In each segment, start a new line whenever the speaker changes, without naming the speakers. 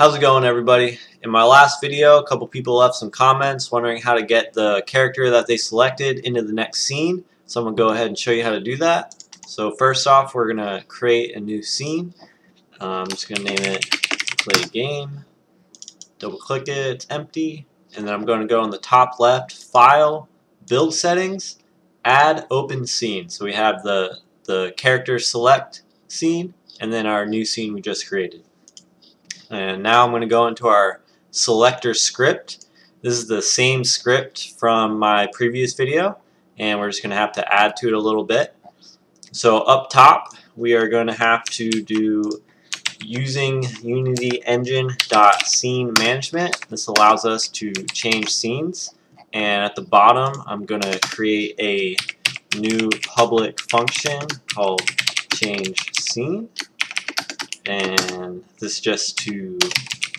How's it going everybody? In my last video, a couple people left some comments wondering how to get the character that they selected into the next scene. So I'm going to go ahead and show you how to do that. So first off, we're going to create a new scene. Uh, I'm just going to name it play game. Double click it, it's empty. And then I'm going to go on the top left, File, Build Settings, Add Open Scene. So we have the, the character select scene and then our new scene we just created. And now I'm going to go into our selector script. This is the same script from my previous video and we're just going to have to add to it a little bit. So up top we are going to have to do using Unity Engine dot scene management. This allows us to change scenes and at the bottom I'm going to create a new public function called change scene and this is just to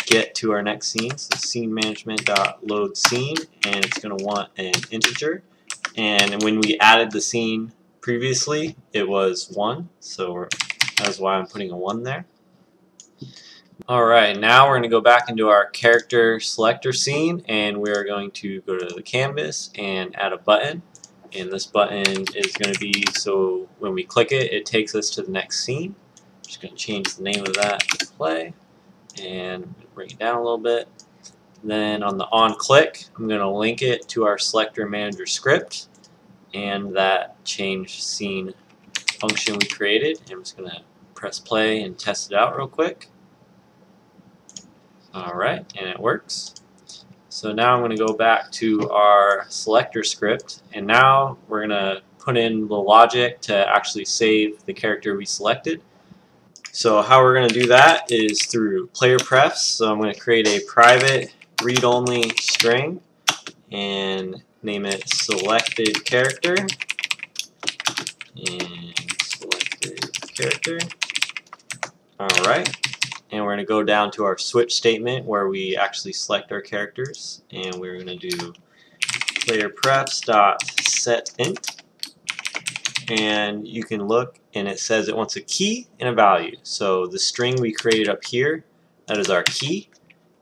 get to our next scene. So scene management dot load scene, and it's going to want an integer. And when we added the scene previously, it was one, so that's why I'm putting a one there. Alright, now we're going to go back into our character selector scene and we're going to go to the canvas and add a button and this button is going to be so when we click it it takes us to the next scene just going to change the name of that to play and bring it down a little bit. Then on the on click, I'm going to link it to our selector manager script and that change scene function we created. I'm just going to press play and test it out real quick. Alright, and it works. So now I'm going to go back to our selector script and now we're going to put in the logic to actually save the character we selected. So how we're going to do that is through player prefs. So I'm going to create a private read-only string and name it selected character and selected character. Alright, and we're going to go down to our switch statement where we actually select our characters and we're going to do player prefs dot set int and you can look and it says it wants a key and a value. So the string we created up here, that is our key.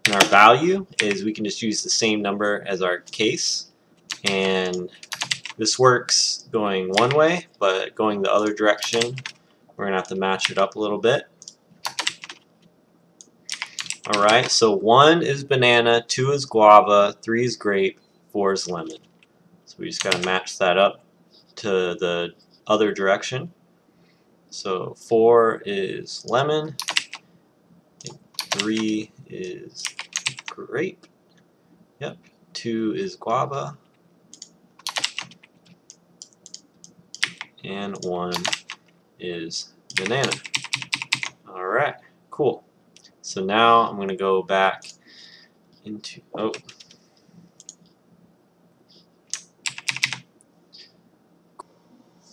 And our value is we can just use the same number as our case. And this works going one way, but going the other direction, we're going to have to match it up a little bit. Alright, so 1 is banana, 2 is guava, 3 is grape, 4 is lemon. So we just got to match that up to the other direction. So 4 is lemon, 3 is grape, yep, 2 is guava, and 1 is banana. Alright, cool. So now I'm going to go back into, oh,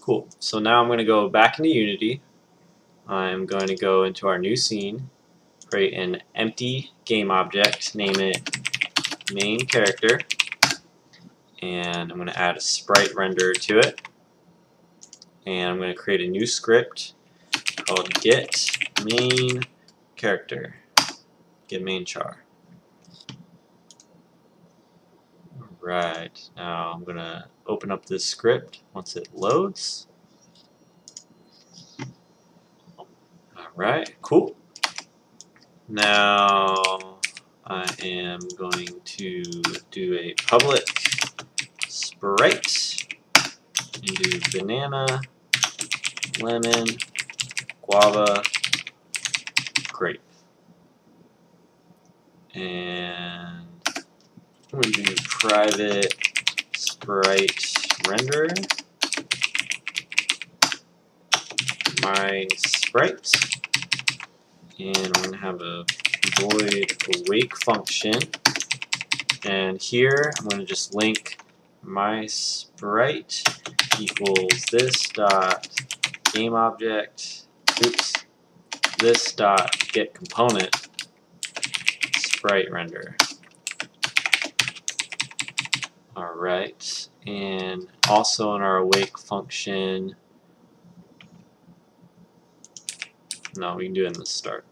Cool. So now I'm going to go back into Unity. I'm going to go into our new scene, create an empty game object, name it main character, and I'm going to add a sprite render to it. And I'm going to create a new script called get main character, get main char. Right, now I'm going to open up this script once it loads. Alright, cool. Now I am going to do a public sprite and do banana, lemon, guava, grape. And I'm going to do private sprite render. My sprite. And I'm going to have a void awake function. And here I'm going to just link my sprite equals this dot game object. Oops. This dot get component sprite render Alright, and also in our awake function, no, we can do it in the start.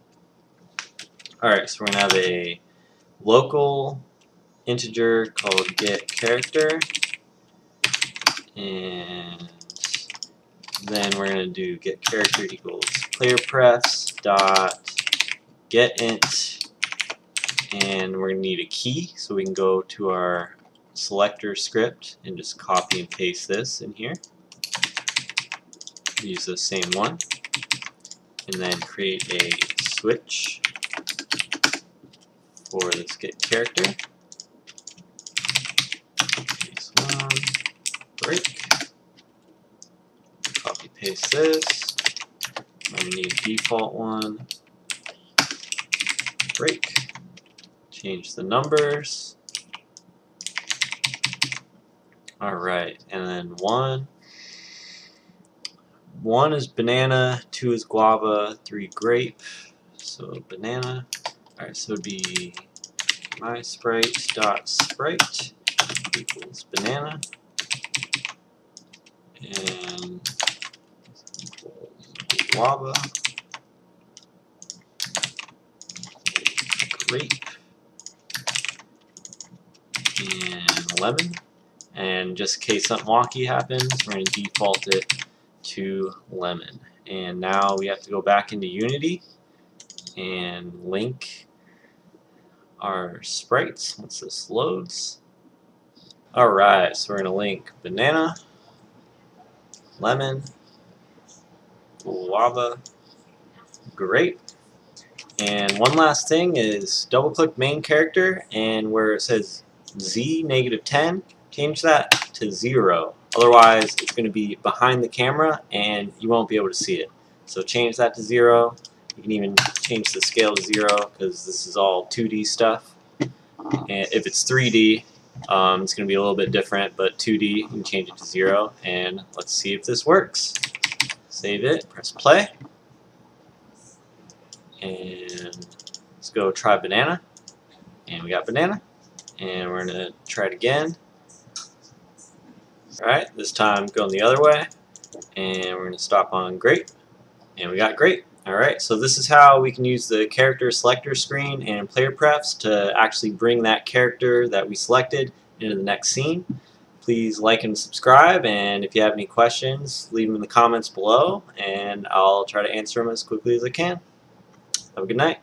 Alright, so we're going to have a local integer called get character and then we're going to do get character equals player prefs dot get int and we're going to need a key so we can go to our selector script and just copy and paste this in here. Use the same one. And then create a switch for this get character. Case one, break. Copy paste this. I'm gonna need default one. Break. Change the numbers alright and then one. One is banana two is guava three grape so banana. Alright so it'd be my sprite dot sprite equals banana. And guava. Grape. And lemon and just in case something wonky happens we're going to default it to lemon. And now we have to go back into Unity and link our sprites once this loads. Alright so we're going to link banana lemon guava grape. And one last thing is double click main character and where it says Z negative 10 change that to 0 otherwise it's going to be behind the camera and you won't be able to see it. So change that to 0 you can even change the scale to 0 because this is all 2D stuff. And if it's 3D um, it's going to be a little bit different but 2D you can change it to 0 and let's see if this works. Save it press play. And let's go try banana. And we got banana. And we're gonna try it again alright this time going the other way and we're gonna stop on grape and we got grape. Alright so this is how we can use the character selector screen and player prefs to actually bring that character that we selected into the next scene. Please like and subscribe and if you have any questions leave them in the comments below and I'll try to answer them as quickly as I can. Have a good night